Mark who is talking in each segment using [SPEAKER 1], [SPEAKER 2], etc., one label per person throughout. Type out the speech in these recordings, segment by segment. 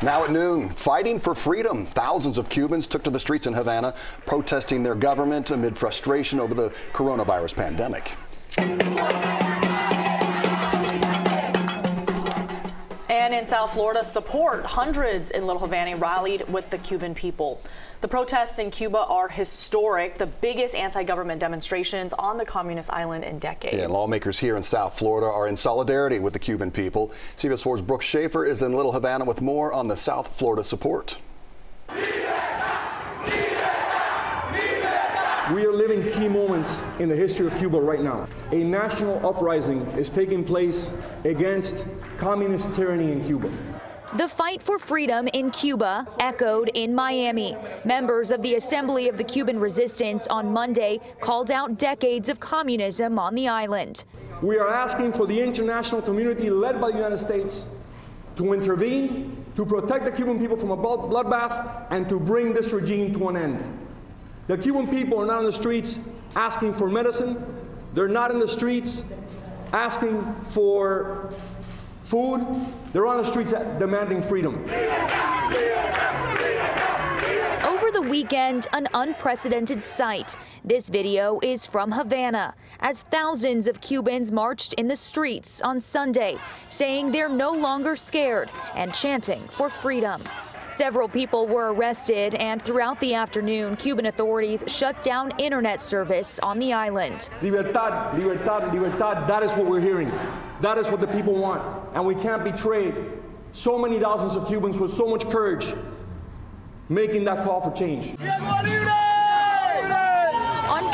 [SPEAKER 1] Now at noon, fighting for freedom. Thousands of Cubans took to the streets in Havana, protesting their government amid frustration over the coronavirus pandemic.
[SPEAKER 2] And in South Florida, support hundreds in Little Havana rallied with the Cuban people. The protests in Cuba are historic, the biggest anti-government demonstrations on the communist island in decades.
[SPEAKER 1] Yeah, lawmakers here in South Florida are in solidarity with the Cuban people. CBS 4's Brooke Shafer is in Little Havana with more on the South Florida support.
[SPEAKER 3] We are living key moments in the history of Cuba right now. A national uprising is taking place against communist tyranny in Cuba.
[SPEAKER 4] The fight for freedom in Cuba echoed in Miami. Members of the Assembly of the Cuban Resistance on Monday called out decades of communism on the island.
[SPEAKER 3] We are asking for the international community led by the United States to intervene, to protect the Cuban people from a bloodbath, and to bring this regime to an end. The Cuban people are not on the streets asking for medicine. They're not in the streets asking for food. They're on the streets demanding freedom.
[SPEAKER 4] Over the weekend, an unprecedented sight. This video is from Havana as thousands of Cubans marched in the streets on Sunday, saying they're no longer scared and chanting for freedom. Several people were arrested, and throughout the afternoon, Cuban authorities shut down internet service on the island.
[SPEAKER 3] Libertad, libertad, libertad, that is what we're hearing. That is what the people want, and we can't betray so many thousands of Cubans with so much courage making that call for change.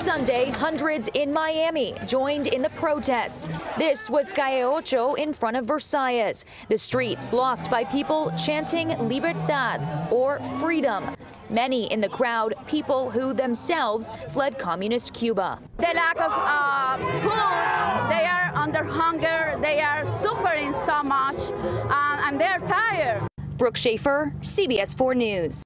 [SPEAKER 4] Sunday, hundreds in Miami joined in the protest. This was Calle Ocho in front of Versailles, the street blocked by people chanting Libertad, or freedom. Many in the crowd, people who themselves fled communist Cuba.
[SPEAKER 5] The lack of uh, food, they are under hunger, they are suffering so much, uh, and they're tired.
[SPEAKER 4] Brooke Shafer, CBS 4 News.